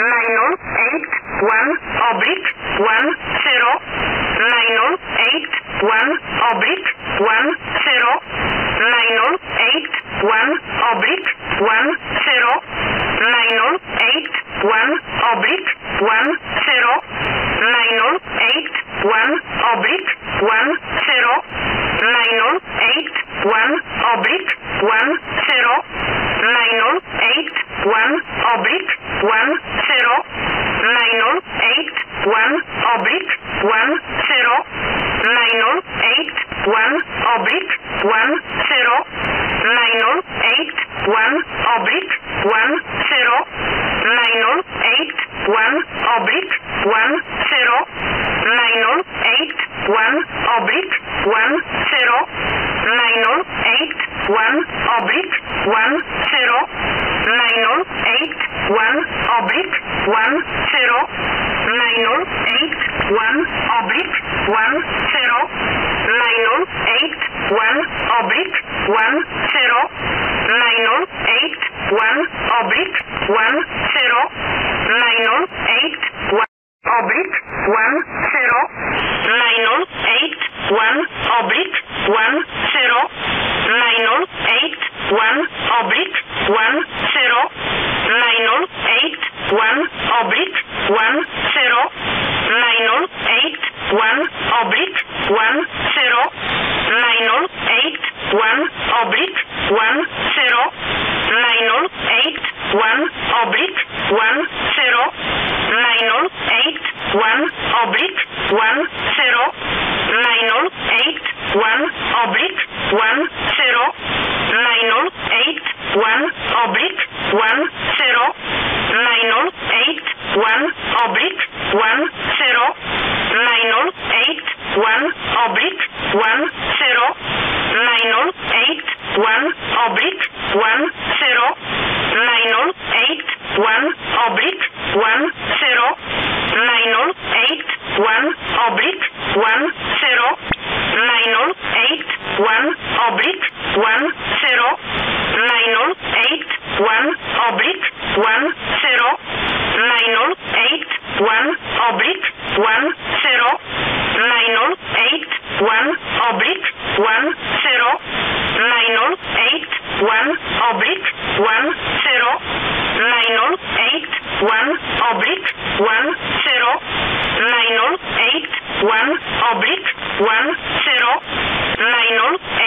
nine eight one oblique one zero nine eight one oblique one zero nine eight one oblique one zero nine eight one oblique one oblique 1 0 minor 8 1 oblique 1 0 minor 8 1 oblique 1 0 minor 8 1 oblique 1 0 minor 8 1 oblique 1 0 minor 8 1 oblique 1 0 minor 8 1 oblique 1 one zero nine eight one oblique one zero nine eight one oblique one zero nine eight one oblique one zero nine eight one oblique one zero nine eight one oblique one zero nine eight one oblique one zero nine eight one oblique one zero nine eight one oblique one zero nine eight one oblique one zero nine eight one oblique one zero nine eight one oblique one zero nine eight one oblique one zero nine eight one oblique one zero nine eight one oblique one oblique 1 0 minor 8 1 oblique 1 0 minor 8 1 oblique 1 0 minor 8 1 oblique 1 0 minor 8 1 oblique 1 0 minor 8 1 oblique 1 0 minor 8 1 oblique 1 0 minor one oblique one zero nine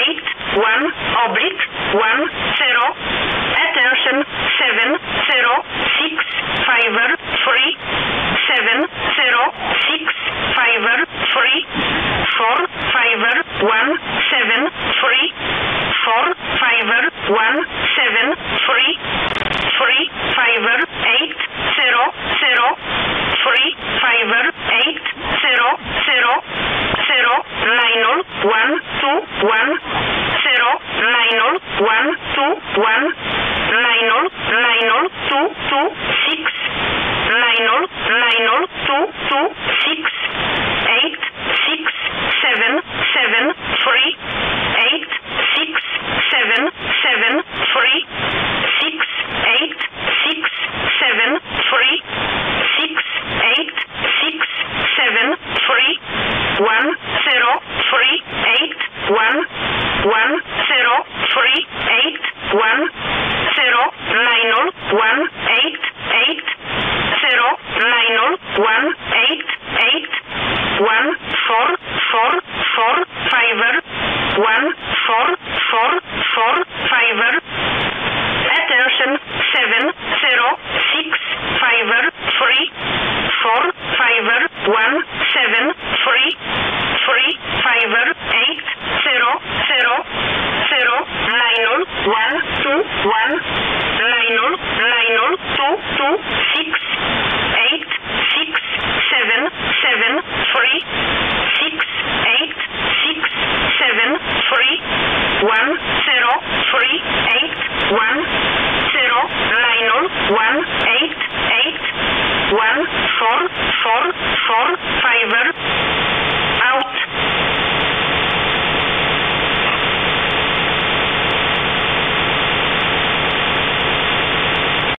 eight one oblique one zero attention seven zero six five three seven zero six five three four five one seven three four five one seven three three five eight zero zero three five eight zero zero zero nine one two one zero nine one two one nine nine two two six nine nine two two six eight six seven seven three eight six seven seven three six eight six seven three six eight six seven three one zero three eight one one zero three eight one zero nine one eight eight one four four four five